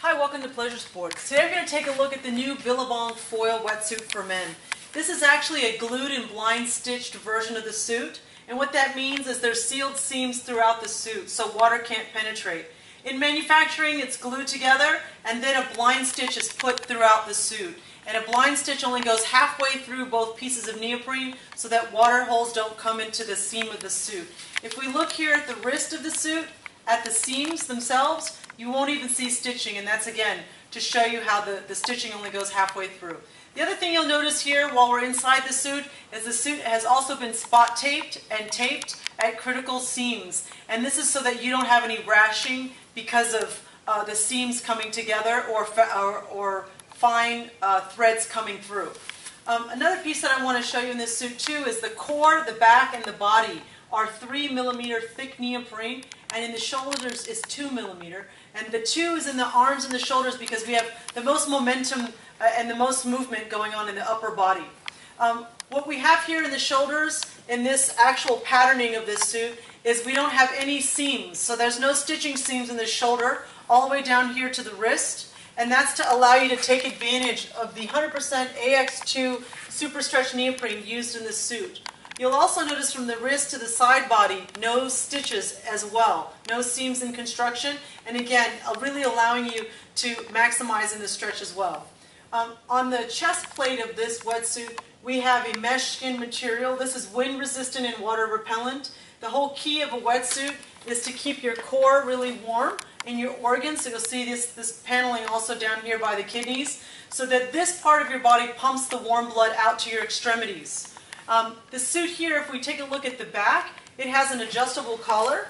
Hi, welcome to Pleasure Sports. Today we're going to take a look at the new Billabong foil wetsuit for men. This is actually a glued and blind stitched version of the suit. And what that means is there's sealed seams throughout the suit so water can't penetrate. In manufacturing, it's glued together and then a blind stitch is put throughout the suit. And a blind stitch only goes halfway through both pieces of neoprene so that water holes don't come into the seam of the suit. If we look here at the wrist of the suit, at the seams themselves, you won't even see stitching, and that's again to show you how the, the stitching only goes halfway through. The other thing you'll notice here while we're inside the suit is the suit has also been spot taped and taped at critical seams. And this is so that you don't have any rashing because of uh, the seams coming together or, or, or fine uh, threads coming through. Um, another piece that I want to show you in this suit too is the core, the back, and the body are 3 millimeter thick neoprene and in the shoulders is 2 millimeter. And the 2 is in the arms and the shoulders because we have the most momentum uh, and the most movement going on in the upper body. Um, what we have here in the shoulders, in this actual patterning of this suit, is we don't have any seams. So there's no stitching seams in the shoulder all the way down here to the wrist. And that's to allow you to take advantage of the 100% AX2 super stretch neoprene used in this suit. You'll also notice from the wrist to the side body, no stitches as well. No seams in construction, and again, uh, really allowing you to maximize in the stretch as well. Um, on the chest plate of this wetsuit, we have a mesh skin material. This is wind resistant and water repellent. The whole key of a wetsuit is to keep your core really warm in your organs. So you'll see this, this paneling also down here by the kidneys, so that this part of your body pumps the warm blood out to your extremities. Um, the suit here, if we take a look at the back, it has an adjustable collar.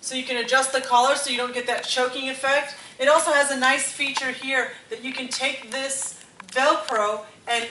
So you can adjust the collar so you don't get that choking effect. It also has a nice feature here that you can take this Velcro and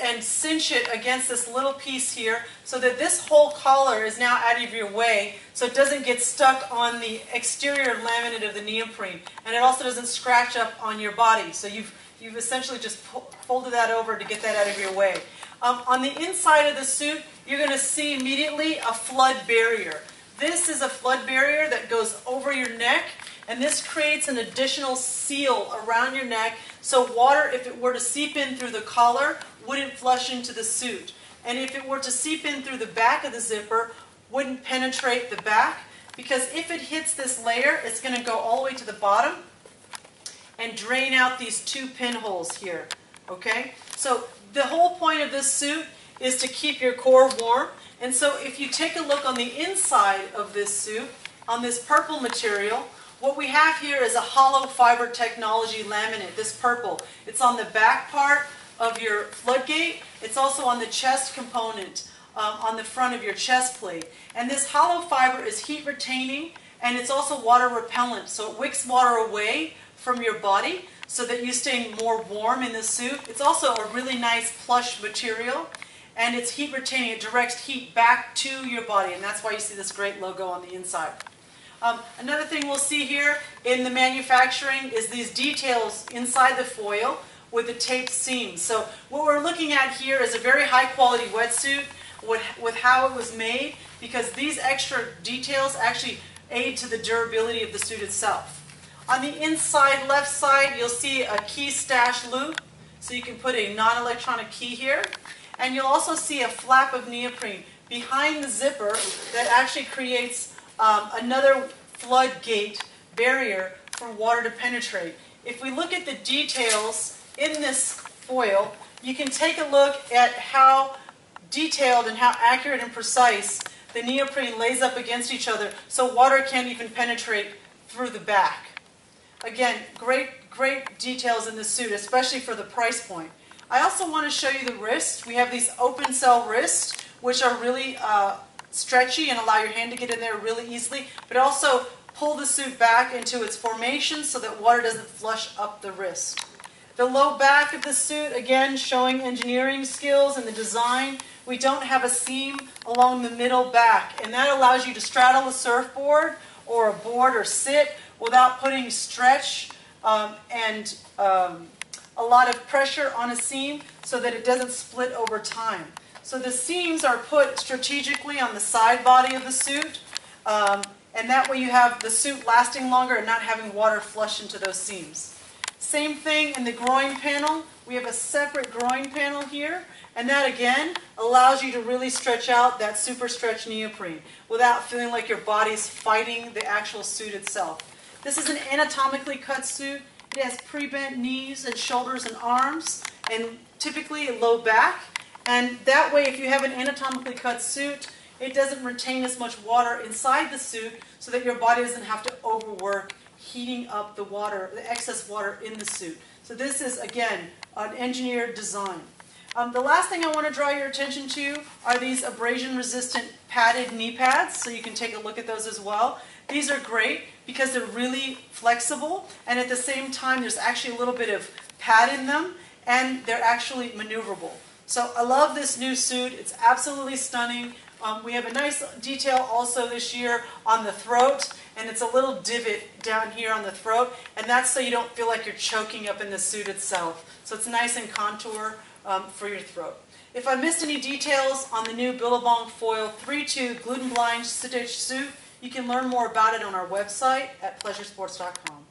and cinch it against this little piece here so that this whole collar is now out of your way so it doesn't get stuck on the exterior laminate of the neoprene and it also doesn't scratch up on your body so you've You've essentially just folded that over to get that out of your way. Um, on the inside of the suit, you're going to see immediately a flood barrier. This is a flood barrier that goes over your neck, and this creates an additional seal around your neck so water, if it were to seep in through the collar, wouldn't flush into the suit. And if it were to seep in through the back of the zipper, wouldn't penetrate the back, because if it hits this layer, it's going to go all the way to the bottom, and drain out these two pinholes here. Okay? So the whole point of this suit is to keep your core warm. And so if you take a look on the inside of this suit, on this purple material, what we have here is a hollow fiber technology laminate, this purple. It's on the back part of your floodgate. It's also on the chest component um, on the front of your chest plate. And this hollow fiber is heat retaining and it's also water repellent. So it wicks water away from your body so that you stay more warm in the suit. It's also a really nice plush material and it's heat retaining. It directs heat back to your body and that's why you see this great logo on the inside. Um, another thing we'll see here in the manufacturing is these details inside the foil with the taped seams. So what we're looking at here is a very high quality wetsuit with, with how it was made because these extra details actually aid to the durability of the suit itself. On the inside left side, you'll see a key stash loop, so you can put a non-electronic key here. And you'll also see a flap of neoprene behind the zipper that actually creates um, another floodgate barrier for water to penetrate. If we look at the details in this foil, you can take a look at how detailed and how accurate and precise the neoprene lays up against each other so water can't even penetrate through the back. Again, great, great details in the suit, especially for the price point. I also want to show you the wrist. We have these open cell wrists, which are really uh, stretchy and allow your hand to get in there really easily, but also pull the suit back into its formation so that water doesn't flush up the wrist. The low back of the suit, again, showing engineering skills and the design. We don't have a seam along the middle back, and that allows you to straddle a surfboard or a board or sit without putting stretch um, and um, a lot of pressure on a seam so that it doesn't split over time. So the seams are put strategically on the side body of the suit um, and that way you have the suit lasting longer and not having water flush into those seams. Same thing in the groin panel. We have a separate groin panel here, and that again allows you to really stretch out that super stretch neoprene without feeling like your body's fighting the actual suit itself. This is an anatomically cut suit. It has pre-bent knees and shoulders and arms, and typically a low back. And that way, if you have an anatomically cut suit, it doesn't retain as much water inside the suit so that your body doesn't have to overwork heating up the water, the excess water in the suit. So this is, again, an engineered design. Um, the last thing I want to draw your attention to are these abrasion-resistant padded knee pads, so you can take a look at those as well. These are great because they're really flexible, and at the same time, there's actually a little bit of pad in them, and they're actually maneuverable. So I love this new suit. It's absolutely stunning. Um, we have a nice detail also this year on the throat, and it's a little divot down here on the throat, and that's so you don't feel like you're choking up in the suit itself. So it's nice and contour um, for your throat. If I missed any details on the new Billabong Foil 3-2 glued and blind stitch suit, you can learn more about it on our website at pleasuresports.com.